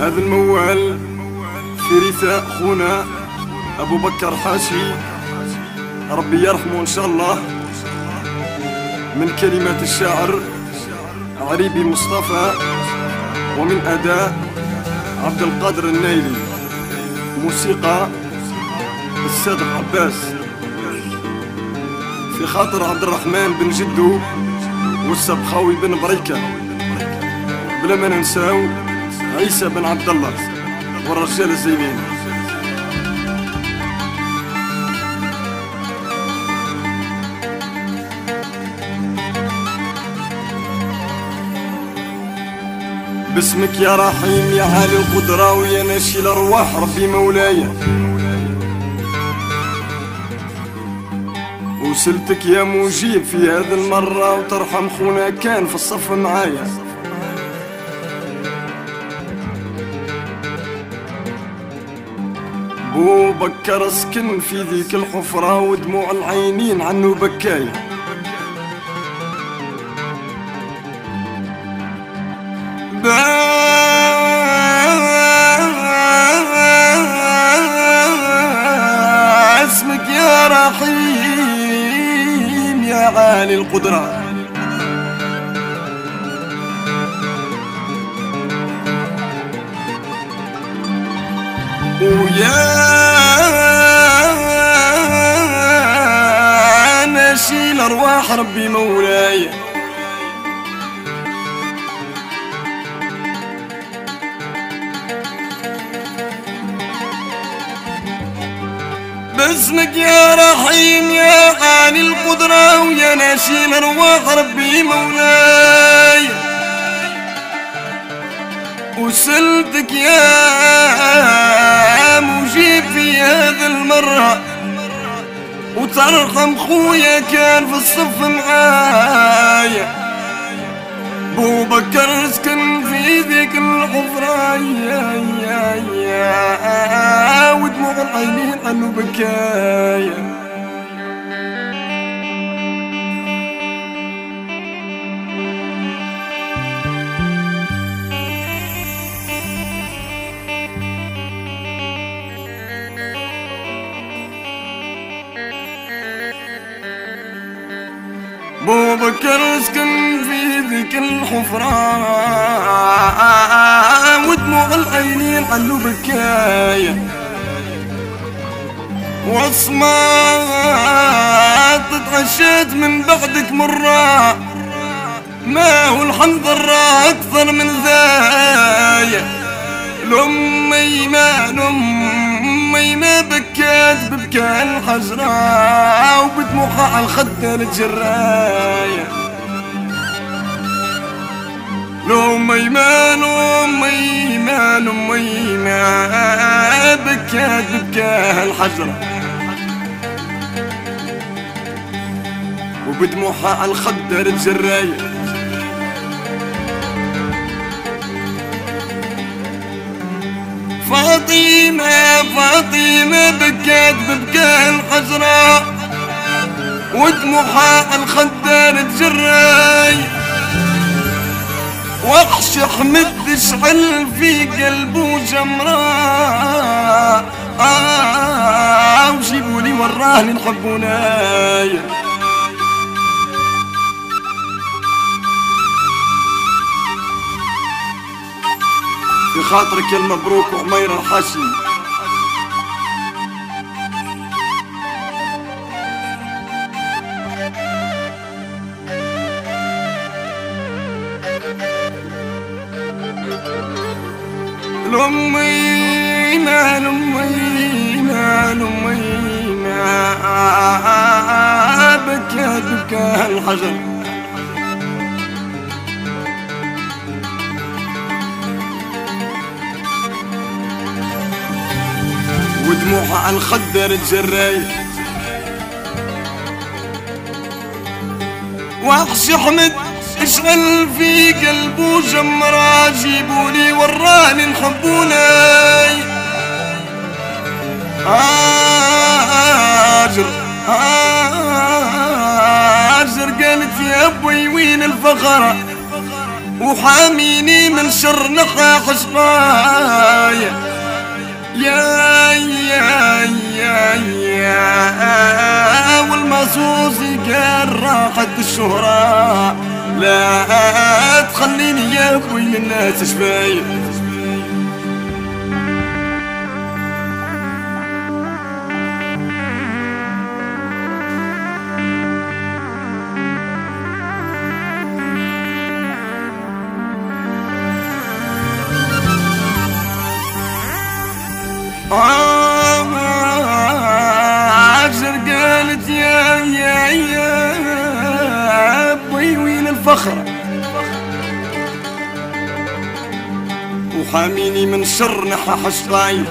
هذا الموال في رثاء خونا أبو بكر حاشي. ربي يرحمه إن شاء الله. من كلمات الشاعر عريبي مصطفى ومن أداء عبد القادر النايلي موسيقى الصادق عباس. في خاطر عبد الرحمن بن جدو والسبخاوي بن بريكة. بلا ما ننساو عيسى بن عبد الله والرجال الزينين. باسمك يا رحيم يا عالي القدرة ويا ناشي الأرواح ربي مولاي. وسلتك يا مجيب في هذه المرة وترحم خونا كان في الصف معايا. بو بكر سكن في ذيك الحفرة ودموع العينين عنه بكاي. اسمك يا رحيم يا عالي القدرة. ويا أرواح ربي مولاي. باسمك يا رحيم يا عالي القدرة ويا نشيل أرواح ربي مولاي. وسلتك يا مجيب في هذه المرة وترحم خويا كان في الصف معايا بو بكر سكن في ذيك الحفرة ودموع العينين عنه بكايا في ذيك الحفرة ودموع العينين عنه بكاية. وصمات تتعشيت من بعدك مرة. ما هو الحنظر أكثر من ذايا لأمي ما لأمي ما بكات ببكاء الحجرة. وبدموعها على الخد الجراية. لأمي ما لأمي ما لأمي ما بكات ببكاء الحجرة وبدموعها على الخد الجراية فاطمة فاطمة بكات ببكاء الحجرة ودموعها الخدار تجراي وحش حمد تشعل في قلبه جمرة آه وجيبولي وراه نحبوناي في خاطرك المبروك وعمير الحشي لأمي ما لأمي ما بكى بكى الحجر ودموعها على الخدر تجراي وحش احمد اشغل في قلبه جمرة جيبولي وراني نحبوناي هاجر هاجر قالت يا أبوي وين الفخرة وحاميني من شر نخا حشقايا يا يا يا يا والمصوص قال راحت الشهرة. لا تخليني يا أبوي للناس شفايف عجر قالت يا يا يا الفخر وحاميني من شر نحا حشقاي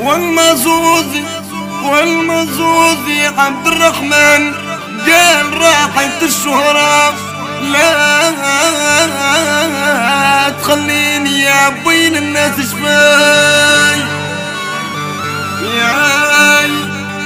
والمزوزي والمزوزي عبد الرحمن قال راحت الشهرة. لا تخليني يا بين الناس شفاي يا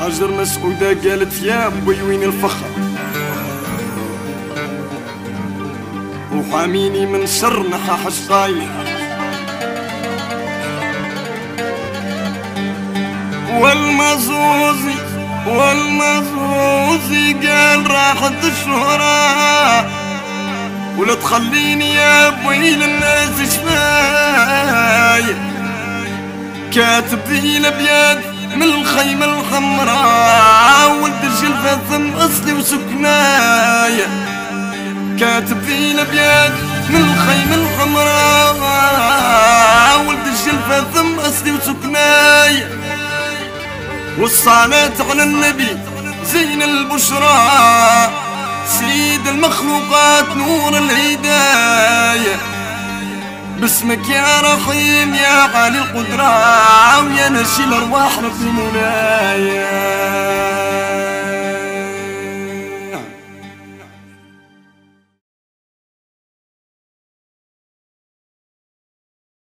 هاجر مسعودة قالت يا أبوي وين الفخر؟ وحاميني من شر نحا حشقاي. والمزوزي والمزوزي قال راحت الشهرة ولا تخليني يا أبوي للناس شفاي كاتب ذي الابيات من الخيمة الحمراء ولد الجلفة ثم أصلي وسكنايا كاتب ذي الأبيات من الخيمة الحمراء ولد الجلفة ثم أصلي وسكنايا والصلاة على النبي زين البشرى سيد المخلوقات نور الهداية باسمك يا رحيم يا عالي القدرة ويا نشيل أرواح ربي مولاي